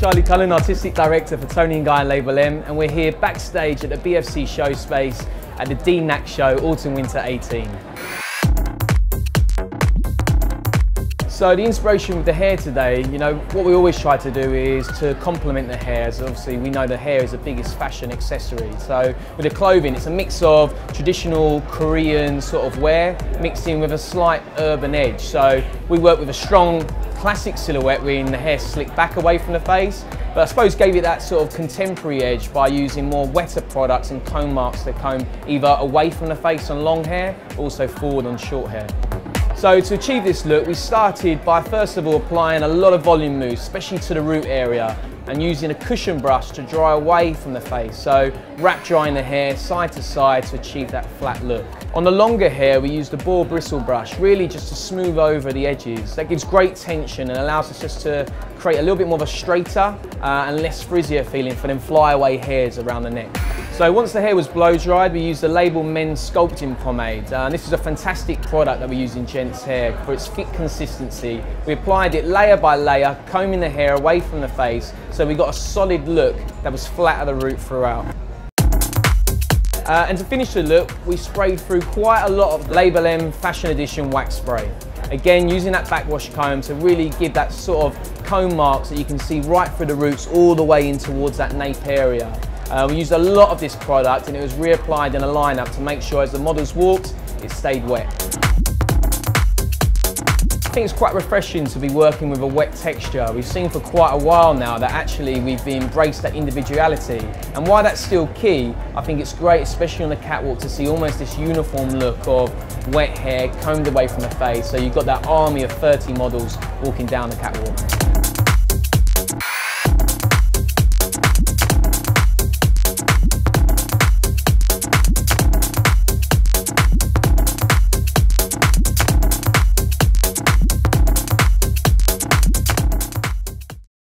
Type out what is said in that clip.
Charlie Cullen, Artistic Director for Toni and Guy and Label M, and we're here backstage at the BFC show space at the D.Gnak show Autumn Winter 18. So the inspiration with the hair today, you know, what we always try to do is to complement the hair. As obviously, we know the hair is the biggest fashion accessory. So with the clothing, it's a mix of traditional Korean sort of wear mixed in with a slight urban edge. So we work with a strong classic silhouette where the hair slicked back away from the face, but I suppose gave it that sort of contemporary edge by using more wetter products and comb marks to comb either away from the face on long hair, also forward on short hair. So to achieve this look, we started by first of all applying a lot of volume mousse, especially to the root area, and using a cushion brush to dry away from the face. So wrap drying the hair side to side to achieve that flat look. On the longer hair, we used a boar bristle brush, really just to smooth over the edges. That gives great tension and allows us just to create a little bit more of a straighter uh, and less frizzier feeling for them flyaway hairs around the neck. So once the hair was blow dried, we used the Label Men Sculpting Pomade. Uh, this is a fantastic product that we use in gents hair for its fit consistency. We applied it layer by layer, combing the hair away from the face, so we got a solid look that was flat at the root throughout. Uh, and to finish the look, we sprayed through quite a lot of Label M Fashion Edition wax spray. Again, using that backwash comb to really give that sort of comb marks that you can see right through the roots all the way in towards that nape area. Uh, we used a lot of this product and it was reapplied in a lineup to make sure as the models walked, it stayed wet. I think it's quite refreshing to be working with a wet texture. We've seen for quite a while now that actually we've embraced that individuality. And why that's still key, I think it's great, especially on the catwalk, to see almost this uniform look of wet hair combed away from the face. So you've got that army of 30 models walking down the catwalk.